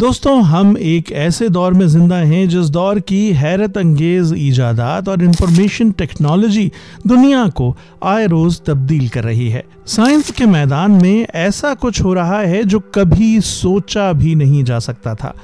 दोस्तों, हम एक ऐसे दौर में ज़िंदा हैं जिस दौर की हैरत अंगेज ईजादात और इंफॉर्मेशन टेक्नोलॉजी दुनिया को आए रोज तब्दील कर रही है। साइंस के मैदान में ऐसा कुछ हो रहा है जो कभी सोचा भी नहीं जा सकता था।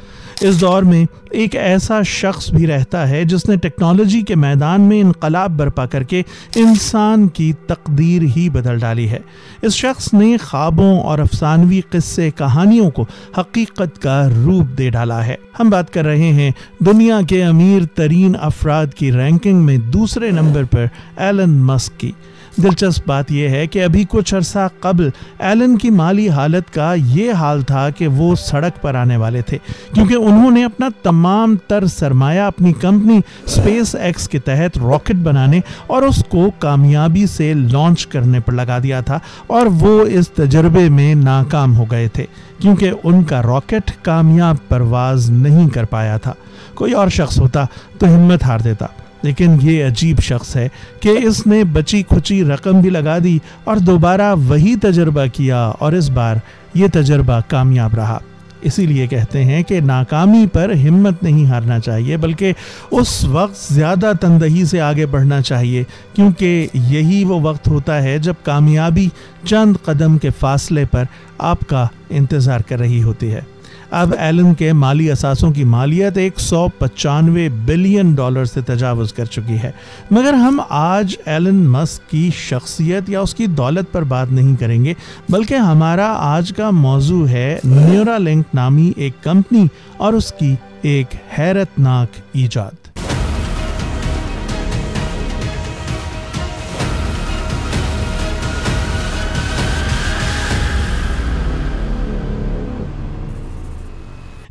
इस दौर में एक ऐसा शख्स भी रहता है जिसने टेक्नोलॉजी के मैदान में इनकलाब बर्पा करके इंसान की तकदीर ही बदल डाली है। इस शख्स ने ख्वाबों और अफसानवी किस्से कहानियों को हकीकत का रूप दे डाला है। हम बात कर रहे हैं दुनिया के अमीर तरीन अफराद की रैंकिंग में दूसरे नंबर पर एलन मस्क की। दिलचस्प बात यह है कि अभी कुछ अरसा कबल एलन की माली हालत का ये हाल था कि वो सड़क पर आने वाले थे, क्योंकि उन्होंने अपना तमाम तर सरमाया अपनी कंपनी स्पेस एक्स के तहत रॉकेट बनाने और उसको कामयाबी से लॉन्च करने पर लगा दिया था और वो इस तजर्बे में नाकाम हो गए थे, क्योंकि उनका रॉकेट कामयाब परवाज नहीं कर पाया था। कोई और शख्स होता तो हिम्मत हार देता। लेकिन ये अजीब शख्स है कि इसने बची खुची रकम भी लगा दी और दोबारा वही तजर्बा किया और इस बार ये तजर्बा कामयाब रहा। इसीलिए कहते हैं कि नाकामी पर हिम्मत नहीं हारना चाहिए, बल्कि उस वक्त ज़्यादा तंदही से आगे बढ़ना चाहिए, क्योंकि यही वो वक्त होता है जब कामयाबी चंद कदम के फासले पर आपका इंतज़ार कर रही होती है। अब एलन के माली असासों की मालियत एक सौ पचानवे बिलियन डॉलर से तजावज़ कर चुकी है। मगर हम आज एलन मस्क की शख्सियत या उसकी दौलत पर बात नहीं करेंगे, बल्कि हमारा आज का मौजू है न्यूरा नामी एक कंपनी और उसकी एक हैरतनाक ईजाद।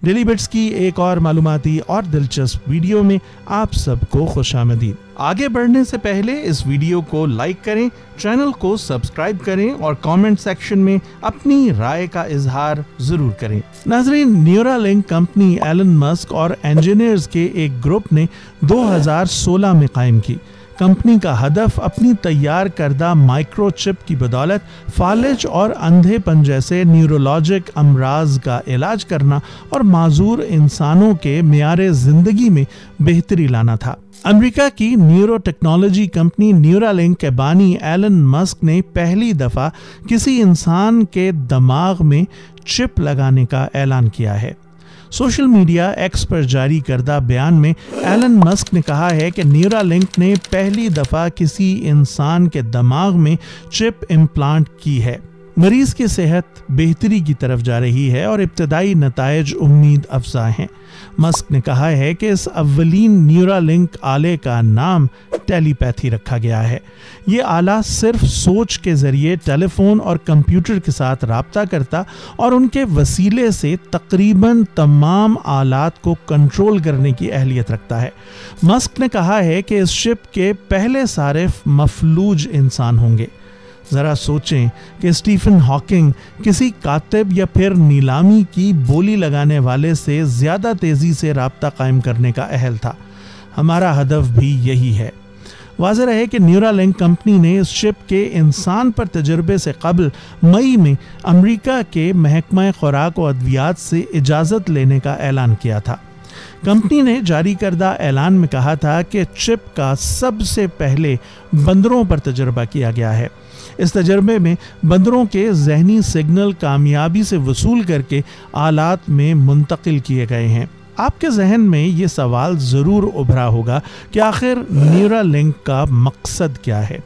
डेली बिट्स की एक और मालूमती और दिलचस्प वीडियो में आप सबको खुश आमदीद। आगे बढ़ने से पहले इस वीडियो को लाइक करें, चैनल को सब्सक्राइब करें और कमेंट सेक्शन में अपनी राय का इजहार ज़रूर करें। नाजरीन Neuralink company Elon Musk और इंजीनियर्स के एक ग्रुप ने 2016 में कायम की। कंपनी का हदफ अपनी तैयार करदा माइक्रोचिप की बदौलत फालिज और अंधेपन जैसे न्यूरोलॉजिक अमराज का इलाज करना और माजूर इंसानों के म्यार ज़िंदगी में बेहतरी लाना था। अमेरिका की न्यूरो टेक्नोलॉजी कंपनी न्यूरालिंक के बानी एलन मस्क ने पहली दफ़ा किसी इंसान के दिमाग में चिप लगाने का ऐलान किया है। सोशल मीडिया एक्स पर जारी करदा बयान में एलन मस्क ने कहा है कि न्यूरा लिंक ने पहली दफ़ा किसी इंसान के दिमाग में चिप इम्प्लांट की है। मरीज़ की सेहत बेहतरी की तरफ़ जा रही है और इब्तदाई नतज उम्मीद अफजा हैं। मस्क ने कहा है कि इस अवलिन न्यूरा लिंक आले का नाम टेलीपैथी रखा गया है। ये आला सिर्फ़ सोच के ज़रिए टेलीफोन और कंप्यूटर के साथ रबता करता और उनके वसीले से तकरीबन तमाम आलात को कंट्रोल करने की अहलियत रखता है। मस्क ने कहा है कि इस शिप के पहले सारे मफलूज इंसान होंगे। ज़रा सोचें कि स्टीफन हॉकिंग किसी कातिब या फिर नीलामी की बोली लगाने वाले से ज़्यादा तेज़ी से रबता कायम करने का अहल था। हमारा हदफ भी यही है। वाज है कि न्यूरा लिंक कंपनी ने इस शिप के इंसान पर तजर्बे से कबल मई में अमेरिका के महकमा खुराक और अद्वियात से इजाज़त लेने का ऐलान किया था। कंपनी ने जारी करदा ऐलान में कहा था कि चिप का सबसे पहले बंदरों पर तजर्बा किया गया है। इस तजर्बे में बंदरों के जहनी सिग्नल कामयाबी से वसूल करके आलात में मुंतकिल किए गए हैं। आपके जहन में ये सवाल ज़रूर उभरा होगा कि आखिर न्यूरा लिंक का मकसद क्या है?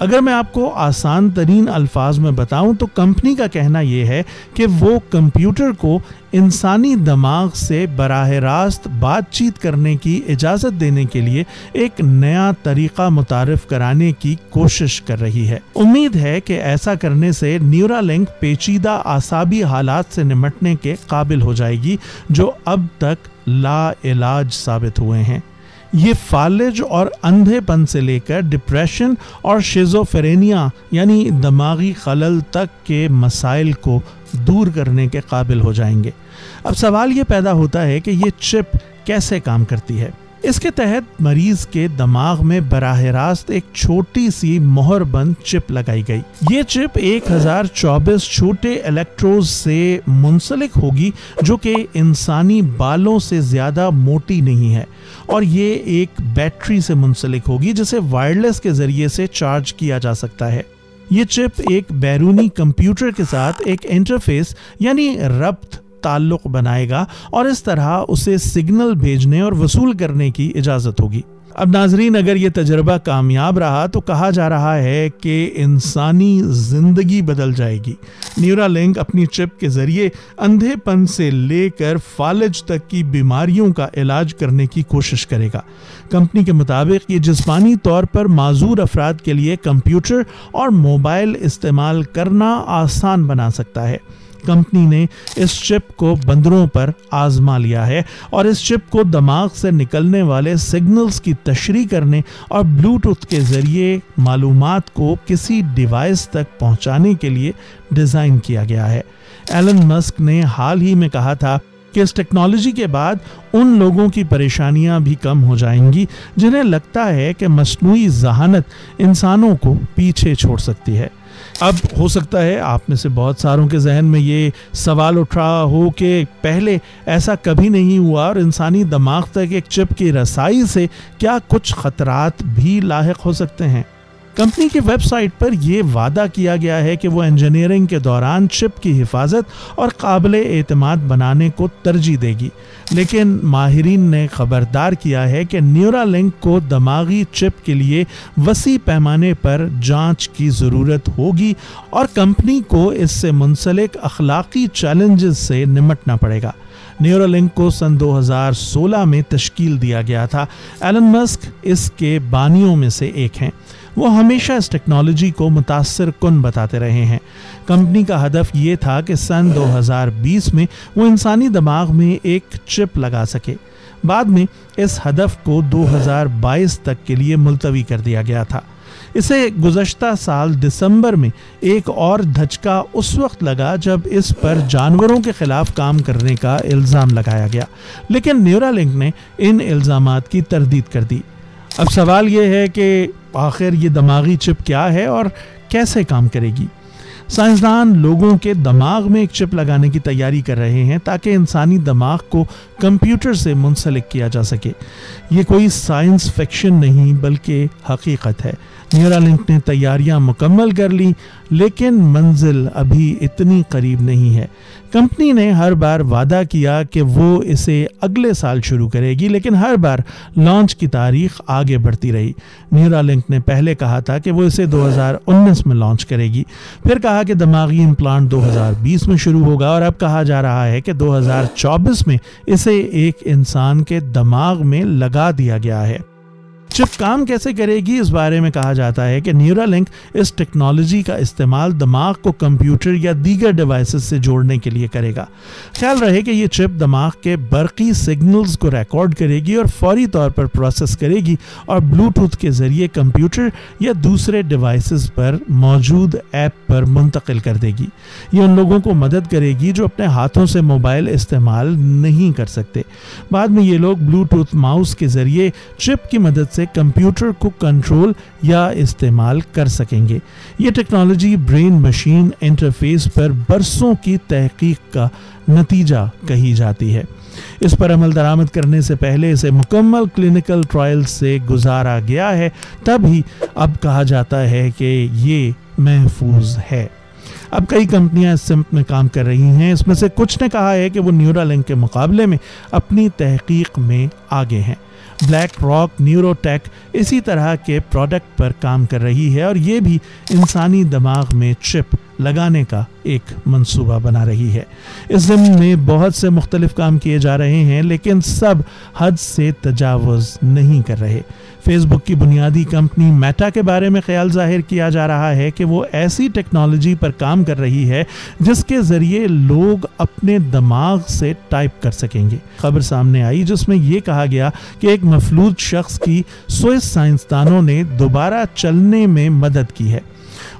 अगर मैं आपको आसान तरीन अल्फाज में बताऊँ तो कंपनी का कहना यह है कि वो कंप्यूटर को इंसानी दिमाग से बराह रास्त बातचीत करने की इजाज़त देने के लिए एक नया तरीका मुतारफ कराने की कोशिश कर रही है। उम्मीद है कि ऐसा करने से न्यूरा लिंक पेचीदा आसाबी हालात से निमटने के काबिल हो जाएगी, जो अब तक ला इलाज साबित हुए हैं। ये फालिज और अंधेपन से लेकर डिप्रेशन और शेजोफेरेनिया यानी दिमागी खलल तक के मसाइल को दूर करने के काबिल हो जाएँगे। अब सवाल ये पैदा होता है कि ये चिप कैसे काम करती है? इसके तहत मरीज़ के दिमाग में बराह रास्त एक छोटी सी मोहर बंद चिप लगाई गई। ये चिप 1024 छोटे इलेक्ट्रोड से मुंसलिक होगी, जो कि इंसानी बालों से ज़्यादा मोटी नहीं है। और ये एक बैटरी से मुंसलिक होगी, जिसे वायरलेस के ज़रिए से चार्ज किया जा सकता है। ये चिप एक बैरूनी कंप्यूटर के साथ एक इंटरफेस यानी रब्त ताल्लुक बनाएगा और इस तरह उसे सिग्नल भेजने और वसूल करने की इजाज़त होगी। अब नाजरीन, अगर ये तजर्बा कामयाब रहा तो कहा जा रहा है कि इंसानी ज़िंदगी बदल जाएगी। न्यूरा लिंक अपनी चिप के ज़रिए अंधेपन से लेकर फालज तक की बीमारियों का इलाज करने की कोशिश करेगा। कंपनी के मुताबिक, ये जिसमानी तौर पर माजूर अफराद के लिए कंप्यूटर और मोबाइल इस्तेमाल करना आसान बना सकता है। कंपनी ने इस चिप को बंदरों पर आजमा लिया है और इस चिप को दिमाग से निकलने वाले सिग्नल्स की तशरी करने और ब्लूटूथ के ज़रिए मालूम को किसी डिवाइस तक पहुँचाने के लिए डिज़ाइन किया गया है। एलन मस्क ने हाल ही में कहा था कि इस टेक्नोलॉजी के बाद उन लोगों की परेशानियाँ भी कम हो जाएँगी, जिन्हें लगता है कि मसनू जहानत इंसानों को पीछे छोड़ सकती है। अब हो सकता है आप में से बहुत सारों के जहन में ये सवाल उठ हो कि पहले ऐसा कभी नहीं हुआ और इंसानी दिमाग तक एक चिप की रसाई से क्या कुछ खतरात भी लाक हो सकते हैं? कंपनी की वेबसाइट पर यह वादा किया गया है कि वो इंजीनियरिंग के दौरान चिप की हिफाजत और काबिल एतमाद बनाने को तरजीह देगी। लेकिन माहरीन ने खबरदार किया है कि न्यूरा लिंक को दिमागी चिप के लिए वसी पैमाने पर जाँच की ज़रूरत होगी और कंपनी को इससे मुंसलिक अखलाकी चैलेंजेस से निमटना पड़ेगा। न्यूरोलिंक को सन 2016 में तश्कील दिया गया था। एलन मस्क इसके बानियों में से एक हैं। वो हमेशा इस टेक्नोलॉजी को मुतासर कन बताते रहे हैं। कंपनी का हदफ ये था कि सन 2020 में वो इंसानी दिमाग में एक चिप लगा सके। बाद में इस हदफ को 2022 तक के लिए मुलतवी कर दिया गया था। इसे गुजशत साल दिसंबर में एक और धचका उस वक्त लगा जब इस पर जानवरों के खिलाफ काम करने का इल्ज़ाम लगाया गया। लेकिन न्यूरालिंक ने इन इल्ज़ाम की तरदीद कर दी। अब सवाल ये है कि आखिर ये दिमागी चिप क्या है और कैसे काम करेगी? साइंसदान लोगों के दिमाग में एक चिप लगाने की तैयारी कर रहे हैं ताकि इंसानी दिमाग को कंप्यूटर से मुंसलिक किया जा सके। ये कोई साइंस फिक्शन नहीं, बल्कि हकीकत है। न्यूरालिंक ने तैयारियाँ मुकम्मल कर ली, लेकिन मंजिल अभी इतनी करीब नहीं है। कंपनी ने हर बार वादा किया कि वो इसे अगले साल शुरू करेगी, लेकिन हर बार लॉन्च की तारीख आगे बढ़ती रही। न्यूरालिंक ने पहले कहा था कि वो इसे 2019 में लॉन्च करेगी। फिर कहा कि दिमागी इम्प्लांट 2020 में शुरू होगा, और अब कहा जा रहा है कि 2024 में इसे एक इंसान के दिमाग में लगा दिया गया है। चिप काम कैसे करेगी इस बारे में कहा जाता है कि न्यूरालिंक इस टेक्नोलॉजी का इस्तेमाल दिमाग को कंप्यूटर या दीगर डिवाइसेस से जोड़ने के लिए करेगा। ख्याल रहे कि ये चिप दिमाग के बरकी सिग्नल्स को रिकॉर्ड करेगी और फौरी तौर पर प्रोसेस करेगी और ब्लूटूथ के ज़रिए कंप्यूटर या दूसरे डिवाइसेस पर मौजूद ऐप पर मुंतकिल कर देगी। ये उन लोगों को मदद करेगी जो अपने हाथों से मोबाइल इस्तेमाल नहीं कर सकते। बाद में ये लोग ब्लूटूथ माउस के ज़रिए चिप की मदद से कंप्यूटर को कंट्रोल या इस्तेमाल कर सकेंगे। ये टेक्नोलॉजी ब्रेन मशीन इंटरफेस पर बरसों की तहकीक का नतीजा कही जाती है। इस पर अमल दरामद करने से पहले इसे मुकम्मल क्लिनिकल ट्रायल से गुजारा गया है, तभी अब कहा जाता है कि ये महफूज है। अब कई कंपनियाँ इस सिम्प में काम कर रही हैं। इसमें से कुछ ने कहा है कि वो न्यूरालिंक के मुकाबले में अपनी तहकीक में आगे हैं। ब्लैक रॉक न्यूरोटेक इसी तरह के प्रोडक्ट पर काम कर रही है और ये भी इंसानी दिमाग में चिप लगाने का एक मंसूबा बना रही है। इस जिम्मे में बहुत से मुख्तलिफ़ काम किए जा रहे हैं, लेकिन सब हद से तजावज़ नहीं कर रहे। फेसबुक की बुनियादी कंपनी मेटा के बारे में ख्याल ज़ाहिर किया जा रहा है कि वो ऐसी टेक्नोलॉजी पर काम कर रही है, जिसके ज़रिए लोग अपने दिमाग से टाइप कर सकेंगे। खबर सामने आई, जिसमें यह कहा गया कि एक मफलूज शख्स की स्विस साइंसदानों ने दोबारा चलने में मदद की है।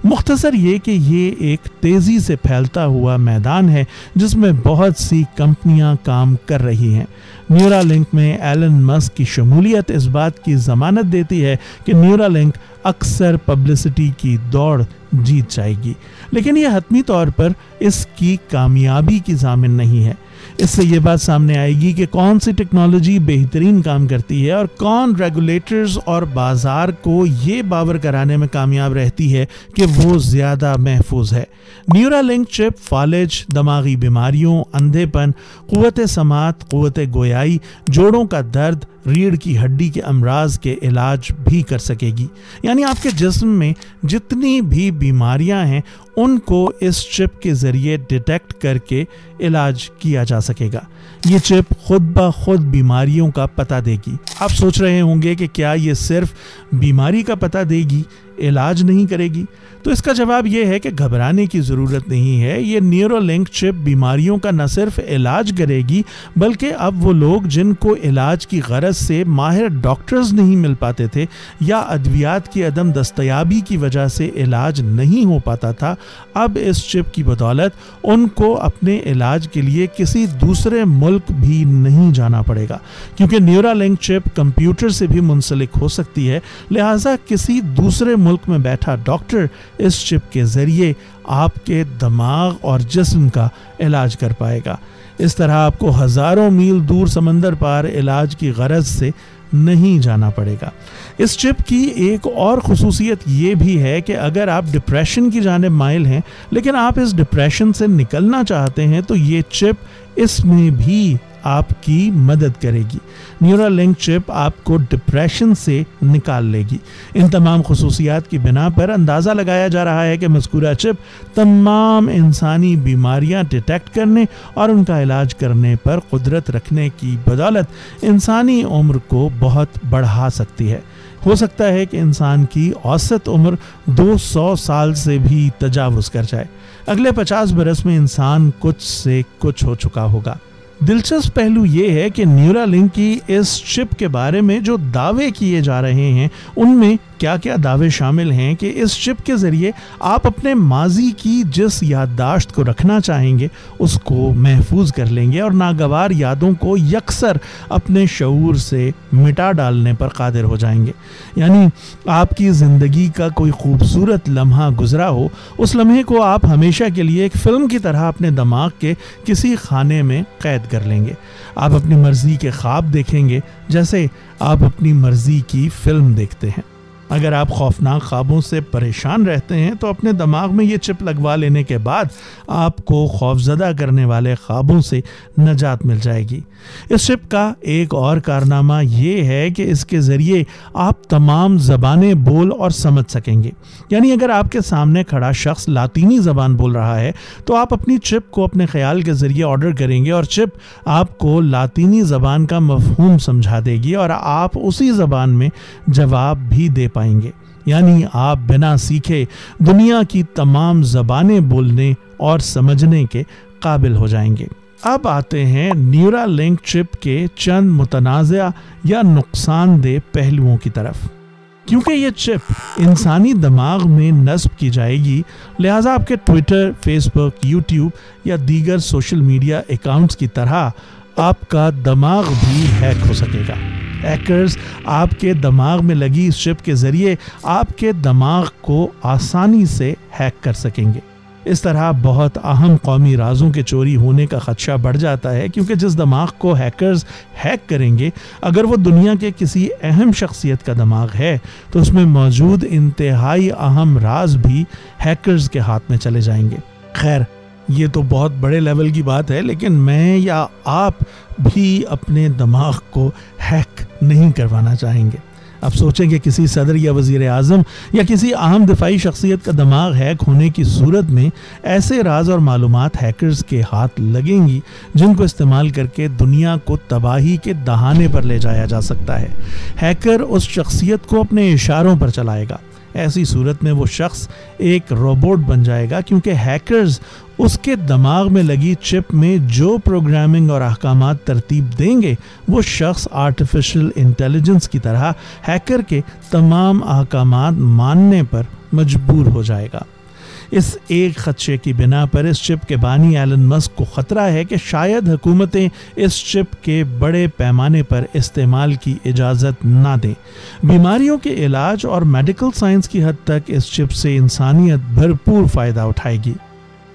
मुख्तसर ये कि ये एक तेज़ी से फैलता हुआ मैदान है, जिसमें बहुत सी कंपनियाँ काम कर रही हैं। न्यूरा लिंक में एलन मस्क की शमूलियत इस बात की ज़मानत देती है कि न्यूरा लिंक अक्सर पब्लिसिटी की दौड़ जीत जाएगी। लेकिन यह हतमी तौर पर इसकी कामयाबी की जामिन नहीं है। इससे ये बात सामने आएगी कि कौन सी टेक्नोलॉजी बेहतरीन काम करती है और कौन रेगुलेटर्स और बाज़ार को ये बावर कराने में कामयाब रहती है कि वो ज़्यादा महफूज है। न्यूरा लिंक चिप फालिज दमागी बीमारियों, अंधेपन, क़वत समात, क़वत गोयाई, जोड़ों का दर्द, रीढ़ की हड्डी के अमराज के इलाज भी कर सकेगी। यानी आपके जिस्म में जितनी भी बीमारियाँ हैं उनको इस चिप के ज़रिए डिटेक्ट करके इलाज किया जा सकेगा। ये चिप खुद ब खुद बीमारियों का पता देगी। आप सोच रहे होंगे कि क्या ये सिर्फ़ बीमारी का पता देगी? इलाज नहीं करेगी। तो इसका जवाब यह है कि घबराने की ज़रूरत नहीं है। ये न्यूरोलिंक चिप बीमारियों का न सिर्फ़ इलाज करेगी, बल्कि अब वो लोग जिनको इलाज की गरज से माहिर डॉक्टर्स नहीं मिल पाते थे या अद्वियात की अदम दस्तयाबी की वजह से इलाज नहीं हो पाता था, अब इस चिप की बदौलत उनको अपने इलाज के लिए किसी दूसरे मुल्क भी नहीं जाना पड़ेगा। क्योंकि न्यूरालिंक चिप कंप्यूटर से भी मुंसलिक हो सकती है, लिहाजा किसी दूसरे मुल्क में बैठा डॉक्टर इस चिप के ज़रिए आपके दिमाग और जिस्म का इलाज कर पाएगा। इस तरह आपको हज़ारों मील दूर समंदर पार इलाज की गरज से नहीं जाना पड़ेगा। इस चिप की एक और खसूसियत ये भी है कि अगर आप डिप्रेशन की जानब माइल हैं, लेकिन आप इस डिप्रेशन से निकलना चाहते हैं तो ये चिप इसमें भी आपकी मदद करेगी। न्यूरल लिंक चिप आपको डिप्रेशन से निकाल लेगी। इन तमाम खसूसियात की बिना पर अंदाज़ा लगाया जा रहा है कि मस्कूरा चिप तमाम इंसानी बीमारियाँ डिटेक्ट करने और उनका इलाज करने पर कुदरत रखने की बदौलत इंसानी उम्र को बहुत बढ़ा सकती है। हो सकता है कि इंसान की औसत उम्र 200 साल से भी तजावज़ कर जाए। अगले 50 बरस में इंसान कुछ से कुछ हो चुका होगा। दिलचस्प पहलू ये है कि न्यूरा लिंक की इस चिप के बारे में जो दावे किए जा रहे हैं, उनमें क्या क्या दावे शामिल हैं कि इस चिप के ज़रिए आप अपने माजी की जिस याददाश्त को रखना चाहेंगे, उसको महफूज कर लेंगे और नागवार यादों को यकसर अपने शूर से मिटा डालने पर कादिर हो जाएँगे। यानी आपकी ज़िंदगी का कोई खूबसूरत लम्हा गुजरा हो, उस लम्हे को आप हमेशा के लिए एक फ़िल्म की तरह अपने दिमाग के किसी खाने में कैद कर लेंगे। आप अपनी मर्ज़ी के ख्वाब देखेंगे, जैसे आप अपनी मर्ज़ी की फ़िल्म देखते हैं। अगर आप खौफनाक ख्वाबों से परेशान रहते हैं तो अपने दिमाग में ये चिप लगवा लेने के बाद आपको खौफजदा करने वाले ख्वाबों से नजात मिल जाएगी। इस चिप का एक और कारनामा ये है कि इसके ज़रिए आप तमाम ज़बानें बोल और समझ सकेंगे। यानी अगर आपके सामने खड़ा शख्स लातीनी ज़बान बोल रहा है तो आप अपनी चिप को अपने ख्याल के ज़रिए ऑर्डर करेंगे और चिप आपको लातीनी ज़बान का मफहूम समझा देगी और आप उसी ज़बान में जवाब भी दे पाएँगे। यानी आप बिना सीखे दुनिया की तमाम ज़बानें बोलने और समझने के काबिल हो जाएँगे। अब आते हैं न्यूरा लिंक चिप के चंद मुतनाज़ या नुकसानदेह पहलुओं की तरफ़। क्योंकि ये चिप इंसानी दिमाग में नस्ब की जाएगी, लिहाजा आपके ट्विटर फेसबुक यूट्यूब या दीगर सोशल मीडिया अकाउंट्स की तरह आपका दिमाग भी हैक हो सकेगा। हैकर्स आपके दिमाग में लगी इस चिप के ज़रिए आपके दिमाग को आसानी से हैक कर सकेंगे। इस तरह बहुत अहम कौमी राजों के चोरी होने का खदशा बढ़ जाता है क्योंकि जिस दिमाग को हैकर्स हैक करेंगे, अगर वो दुनिया के किसी अहम शख्सियत का दिमाग है तो उसमें मौजूद इंतहाई अहम राज भी हैकर्स के हाथ में चले जाएँगे। खैर ये तो बहुत बड़े लेवल की बात है, लेकिन मैं या आप भी अपने दिमाग को हैक नहीं करवाना चाहेंगे। आप सोचें कि किसी सदर या वज़ीर अजम या किसी अहम दिफाई शख्सियत का दिमाग हैक होने की सूरत में ऐसे राज और मालूम हैकर्स के हाथ लगेंगी, जिनको इस्तेमाल करके दुनिया को तबाही के दहाने पर ले जाया जा सकता है। हैकर उस शख्सियत को अपने इशारों पर चलाएगा। ऐसी सूरत में वो शख्स एक रोबोट बन जाएगा, क्योंकि हैकर्स उसके दिमाग में लगी चिप में जो प्रोग्रामिंग और अहकाम तरतीब देंगे, वो शख्स आर्टिफिशियल इंटेलिजेंस की तरह हैकर के तमाम अहकाम मानने पर मजबूर हो जाएगा। इस एक खदशे की बिना पर इस चिप के बानी एलन मस्क को ख़तरा है कि शायद हुकूमतें इस चिप के बड़े पैमाने पर इस्तेमाल की इजाज़त ना दें। बीमारियों के इलाज और मेडिकल साइंस की हद तक इस चिप से इंसानियत भरपूर फ़ायदा उठाएगी।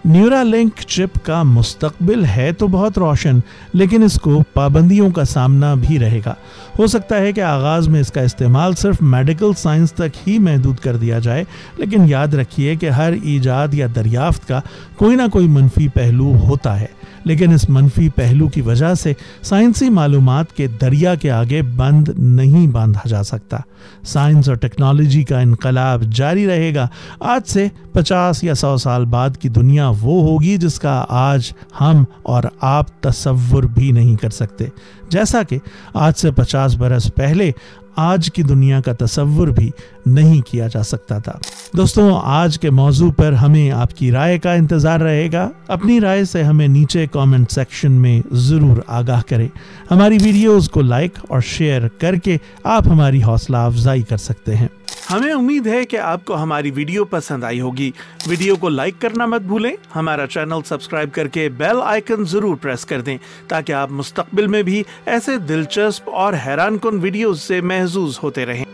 न्यूरालिंक चिप का मुस्तकबिल है तो बहुत रोशन, लेकिन इसको पाबंदियों का सामना भी रहेगा। हो सकता है कि आगाज़ में इसका इस्तेमाल सिर्फ़ मेडिकल साइंस तक ही महदूद कर दिया जाए, लेकिन याद रखिए कि हर ईजाद या दरियाफ्त का कोई ना कोई मनफी पहलू होता है। लेकिन इस मनफी पहलू की वजह से साइंसी मालूम के दरिया के आगे बंद नहीं बांधा जा सकता। साइंस और टेक्नोलॉजी का इनकलाब जारी रहेगा। आज से 50 या सौ साल बाद की दुनिया वो होगी जिसका आज हम और आप तस्वुर भी नहीं कर सकते। जैसा कि आज से 50 बरस पहले आज की दुनिया का तस्वुर भी नहीं किया जा सकता था। दोस्तों, आज के मौजू पर हमें आपकी राय का इंतज़ार रहेगा। अपनी राय से हमें नीचे कमेंट सेक्शन में ज़रूर आगाह करें। हमारी वीडियोस को लाइक और शेयर करके आप हमारी हौसला अफजाई कर सकते हैं। हमें उम्मीद है कि आपको हमारी वीडियो पसंद आई होगी। वीडियो को लाइक करना मत भूलें। हमारा चैनल सब्सक्राइब करके बेल आइकन ज़रूर प्रेस कर दें, ताकि आप मुस्तकबिल में भी ऐसे दिलचस्प और हैरान कन वीडियो से महजूज होते रहें।